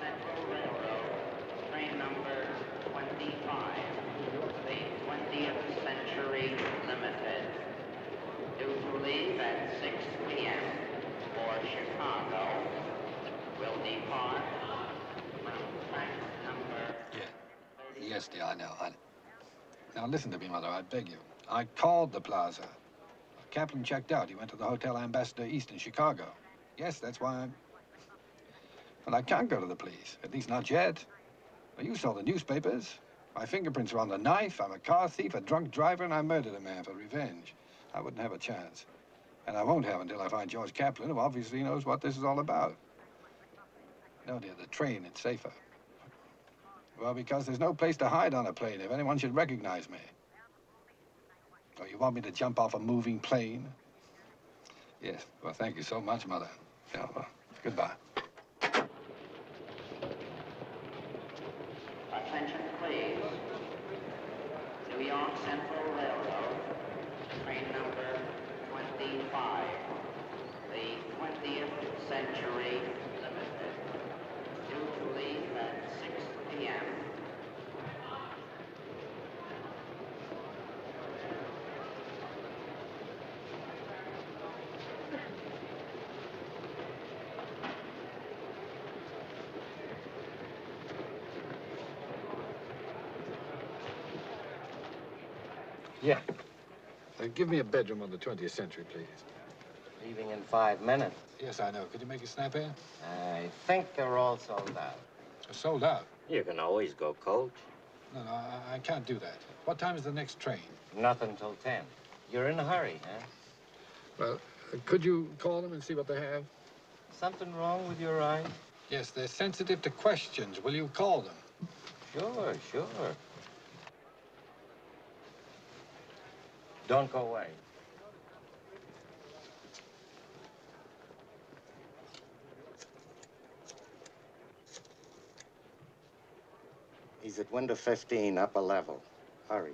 Central Railroad, train number 25, the 20th Century Limited, due to leave at 6 p.m. for Chicago, will depart. Yes, dear, I know. I... Now, listen to me, Mother, I beg you. I called the plaza. Kaplan checked out. He went to the Hotel Ambassador East in Chicago. Yes, that's why I'm... But I can't go to the police. At least not yet. Well, you saw the newspapers. My fingerprints are on the knife. I'm a car thief, a drunk driver, and I murdered a man for revenge. I wouldn't have a chance. And I won't have until I find George Kaplan, who obviously knows what this is all about. No, dear, the train, it's safer. Well, because there's no place to hide on a plane if anyone should recognize me. Oh, you want me to jump off a moving plane? Yes. Well, thank you so much, Mother. Yeah, well, goodbye. York Central Railroad, train number 25, the 20th Century Limited, due to leave at 6 p.m. Yeah. Uh, give me a bedroom on the 20th century, please. Leaving in five minutes. Yes, I know. Could you make it snap in? I think they're all sold out. Sold out. You can always go coach. No, no, I, I can't do that. What time is the next train? Nothing till 10. You're in a hurry, huh? Well, uh, could you call them and see what they have? Something wrong with your eyes? Yes, they're sensitive to questions. Will you call them? Sure, sure. Don't go away. He's at window 15, upper level. Hurry.